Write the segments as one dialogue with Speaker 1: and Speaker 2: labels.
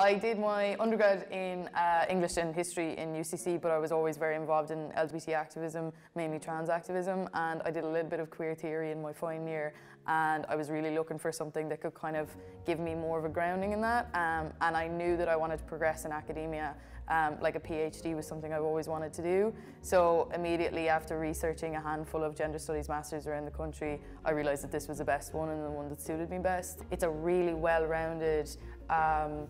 Speaker 1: I did my undergrad in uh, English and history in UCC, but I was always very involved in LGBT activism, mainly trans activism, and I did a little bit of queer theory in my final year, and I was really looking for something that could kind of give me more of a grounding in that, um, and I knew that I wanted to progress in academia, um, like a PhD was something I've always wanted to do. So immediately after researching a handful of gender studies masters around the country, I realised that this was the best one and the one that suited me best. It's a really well-rounded um,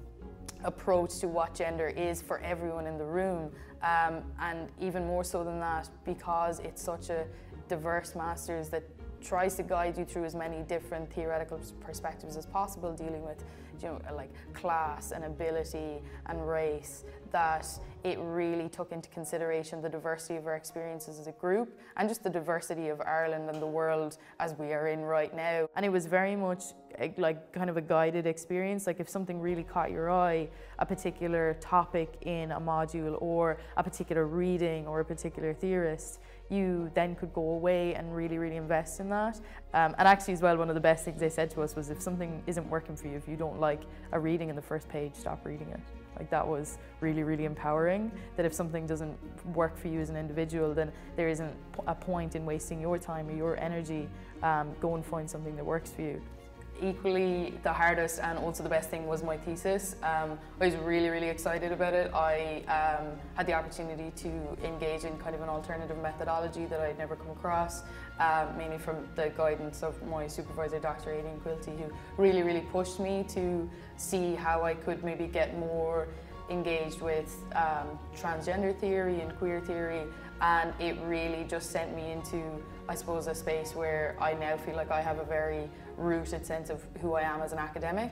Speaker 1: approach to what gender is for everyone in the room. Um, and even more so than that, because it's such a diverse master's that tries to guide you through as many different theoretical perspectives as possible dealing with you know like class and ability and race that it really took into consideration the diversity of our experiences as a group and just the diversity of Ireland and the world as we are in right now. And it was very much eh, like kind of a guided experience. Like if something really caught your eye a particular topic in a module or a particular reading or a particular theorist you then could go away and really, really invest in that. Um, and actually as well, one of the best things they said to us was if something isn't working for you, if you don't like a reading in the first page, stop reading it. Like that was really, really empowering, that if something doesn't work for you as an individual, then there isn't a point in wasting your time or your energy. Um, go and find something that works for you equally the hardest and also the best thing was my thesis. Um, I was really, really excited about it. I um, had the opportunity to engage in kind of an alternative methodology that I'd never come across, um, mainly from the guidance of my supervisor, Dr. Aideen Quilty, who really, really pushed me to see how I could maybe get more engaged with um, transgender theory and queer theory and it really just sent me into I suppose a space where I now feel like I have a very rooted sense of who I am as an academic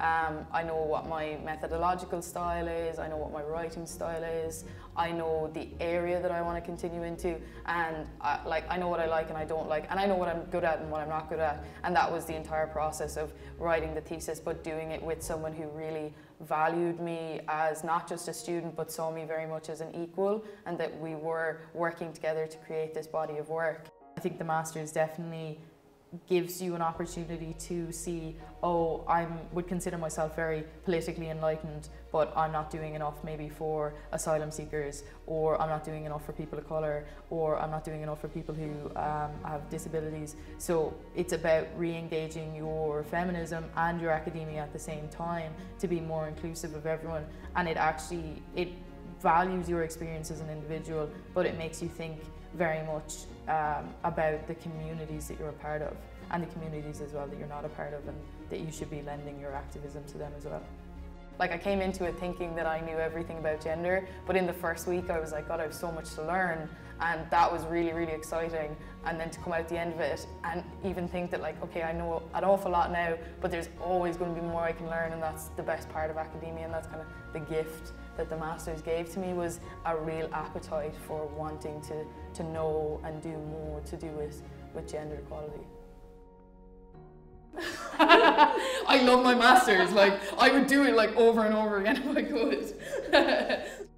Speaker 1: um, I know what my methodological style is, I know what my writing style is, I know the area that I want to continue into, and I, like I know what I like and I don't like, and I know what I'm good at and what I'm not good at, and that was the entire process of writing the thesis, but doing it with someone who really valued me as not just a student, but saw me very much as an equal, and that we were working together to create this body of work. I think the Masters definitely gives you an opportunity to see, oh, I would consider myself very politically enlightened, but I'm not doing enough maybe for asylum seekers, or I'm not doing enough for people of colour, or I'm not doing enough for people who um, have disabilities. So it's about re-engaging your feminism and your academia at the same time to be more inclusive of everyone. And it actually, it values your experience as an individual, but it makes you think very much um, about the communities that you're a part of and the communities as well that you're not a part of and that you should be lending your activism to them as well. Like I came into it thinking that I knew everything about gender, but in the first week I was like, God, I have so much to learn. And that was really, really exciting. And then to come out the end of it and even think that like, okay, I know an awful lot now, but there's always going to be more I can learn and that's the best part of academia and that's kind of the gift that the Masters gave to me was a real appetite for wanting to, to know and do more to do with, with gender equality. I love my masters. Like I would do it like over and over again if I could.